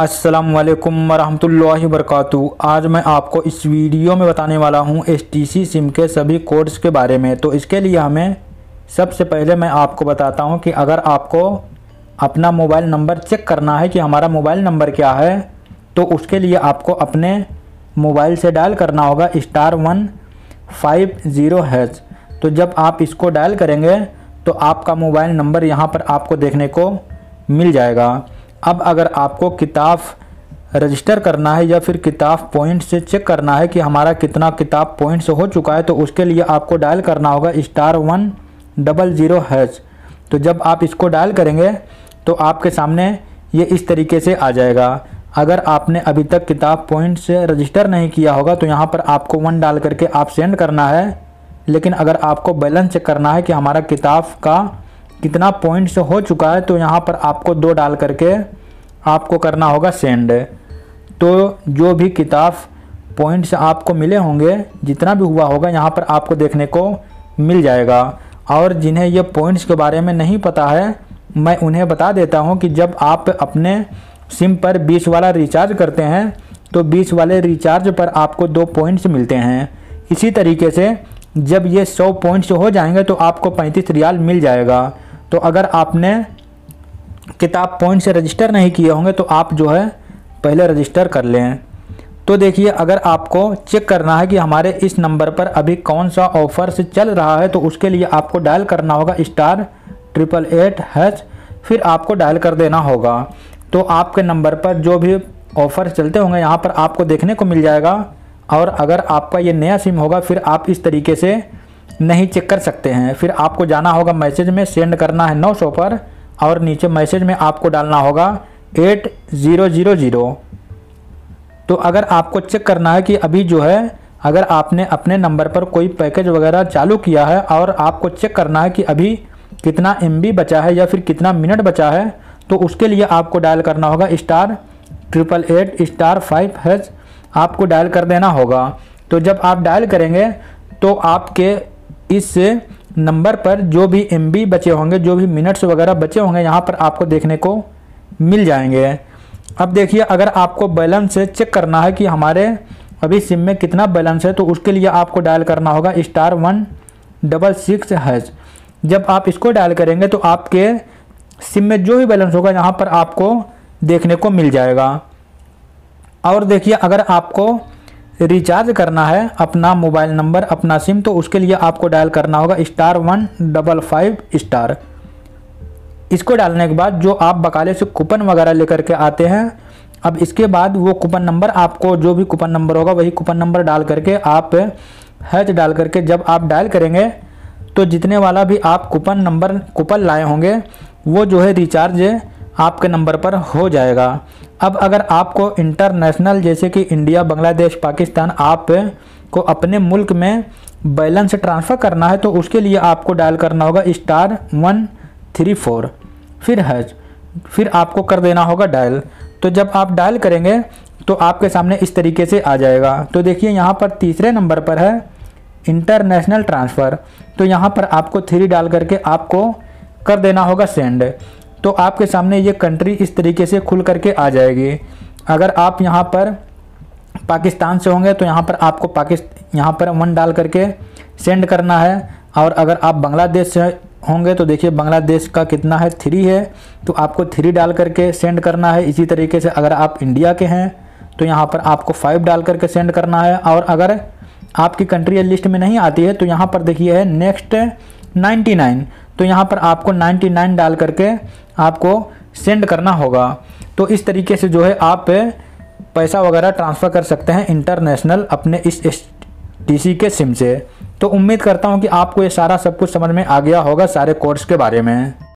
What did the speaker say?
अस्सलाम वालेकुम वरहमतुल्लाहि आज मैं आपको इस वीडियो में बताने वाला हूँ एसटीसी सिम के सभी कोड्स के बारे में। तो इसके लिए हमें सबसे पहले मैं आपको बताता हूँ कि अगर आपको अपना मोबाइल नंबर चेक करना है कि हमारा मोबाइल नंबर क्या है तो उसके लिए आपको अपने मोबाइल से डायल करना होगा star one five zero hash. तो जब आप इसको डायल करेंगे तो आपका मोबाइल नंबर यहाँ पर आपको देखने को मिल जाएगा। अब अगर आपको किताब रजिस्टर करना है या फिर किताब पॉइंट से चेक करना है कि हमारा कितना किताब पॉइंट से हो चुका है तो उसके लिए आपको डायल करना होगा star one double zero hash. तो जब आप इसको डायल करेंगे तो आपके सामने ये इस तरीके से आ जाएगा। अगर आपने अभी तक किताब पॉइंट से रजिस्टर नहीं किया होगा तो यहाँ पर आपको वन डाल करके आप सेंड करना है। लेकिन अगर आपको बैलेंस चेक करना है कि हमारा किताब का कितना पॉइंट्स हो चुका है तो यहाँ पर आपको दो डाल करके आपको करना होगा सेंड तो जो भी किताब पॉइंट्स आपको मिले होंगे, जितना भी हुआ होगा, यहाँ पर आपको देखने को मिल जाएगा। और जिन्हें ये पॉइंट्स के बारे में नहीं पता है, मैं उन्हें बता देता हूँ कि जब आप अपने सिम पर 20 वाला रिचार्ज करते हैं तो 20 वाले रिचार्ज पर आपको दो पॉइंट्स मिलते हैं। इसी तरीके से जब ये 100 पॉइंट्स हो जाएँगे तो आपको 35 रियाल मिल जाएगा। तो अगर आपने किताब पॉइंट से रजिस्टर नहीं किए होंगे तो आप जो है पहले रजिस्टर कर लें। तो देखिए, अगर आपको चेक करना है कि हमारे इस नंबर पर अभी कौन सा ऑफ़र से चल रहा है तो उसके लिए आपको डायल करना होगा, स्टार ट्रिपल एट हैच, फिर आपको डायल कर देना होगा। तो आपके नंबर पर जो भी ऑफ़र चलते होंगे, यहाँ पर आपको देखने को मिल जाएगा, और अगर आपका ये नया सिम होगा, फिर आप इस तरीके से नहीं चेक कर सकते हैं। फिर आपको जाना होगा मैसेज में, सेंड करना है नौ सौ पर और नीचे मैसेज में आपको डालना होगा एट ज़ीरो ज़ीरो ज़ीरो। तो अगर आपको चेक करना है कि अभी जो है, अगर आपने अपने नंबर पर कोई पैकेज वगैरह चालू किया है और आपको चेक करना है कि अभी कितना एमबी बचा है या फिर कितना मिनट बचा है तो उसके लिए आपको डायल करना होगा star triple eight star five hash. आपको डायल कर देना होगा। तो जब आप डायल करेंगे तो आपके इस नंबर पर जो भी एमबी बचे होंगे, जो भी मिनट्स वगैरह बचे होंगे, यहाँ पर आपको देखने को मिल जाएँगे। अब देखिए, अगर आपको बैलेंस चेक करना है कि हमारे अभी सिम में कितना बैलेंस है तो उसके लिए आपको डायल करना होगा star one double six hash जब आप इसको डायल करेंगे तो आपके सिम में जो भी बैलेंस होगा, यहाँ पर आपको देखने को मिल जाएगा। और देखिए, अगर आपको रिचार्ज करना है अपना मोबाइल नंबर, अपना सिम तो उसके लिए आपको डायल करना होगा star one double five star. इसको डालने के बाद जो आप बकाले से कूपन वगैरह लेकर के आते हैं, अब इसके बाद वो कूपन नंबर आपको जो भी कूपन नंबर होगा, वही कूपन नंबर डाल करके आप हैच डाल करके जब आप डायल करेंगे तो जितने वाला भी आप कूपन नंबर, कूपन लाए होंगे, वो जो है रिचार्ज आपके नंबर पर हो जाएगा। अब अगर आपको इंटरनेशनल, जैसे कि इंडिया, बांग्लादेश, पाकिस्तान, आप को अपने मुल्क में बैलेंस ट्रांसफ़र करना है तो उसके लिए आपको डायल करना होगा स्टार वन थ्री फोर। फिर हैज़ फिर आपको कर देना होगा डायल। तो जब आप डायल करेंगे तो आपके सामने इस तरीके से आ जाएगा। तो देखिए, यहाँ पर तीसरे नंबर पर है इंटरनेशनल ट्रांसफ़र। तो यहाँ पर आपको थ्री डाल करके आपको कर देना होगा सेंड। तो आपके सामने ये कंट्री इस तरीके से खुल करके आ जाएगी। अगर आप यहाँ पर पाकिस्तान से होंगे तो यहाँ पर आपको पाकिस्तान यहाँ पर वन डाल करके सेंड करना है। और अगर आप बांग्लादेश से होंगे तो देखिए बांग्लादेश का कितना है थ्री है। तो आपको थ्री डाल करके सेंड करना है। इसी तरीके से अगर आप इंडिया के हैं तो यहाँ पर आपको फाइव डाल करके सेंड करना है। और अगर आपकी कंट्री लिस्ट में नहीं आती है तो यहाँ पर देखिए है नेक्स्ट 99 तो यहाँ पर आपको 99 डाल करके आपको सेंड करना होगा। तो इस तरीके से जो है आप पैसा वगैरह ट्रांसफ़र कर सकते हैं इंटरनेशनल अपने इस एस टी के सिम से। तो उम्मीद करता हूँ कि आपको ये सारा सब कुछ समझ में आ गया होगा सारे कोर्स के बारे में।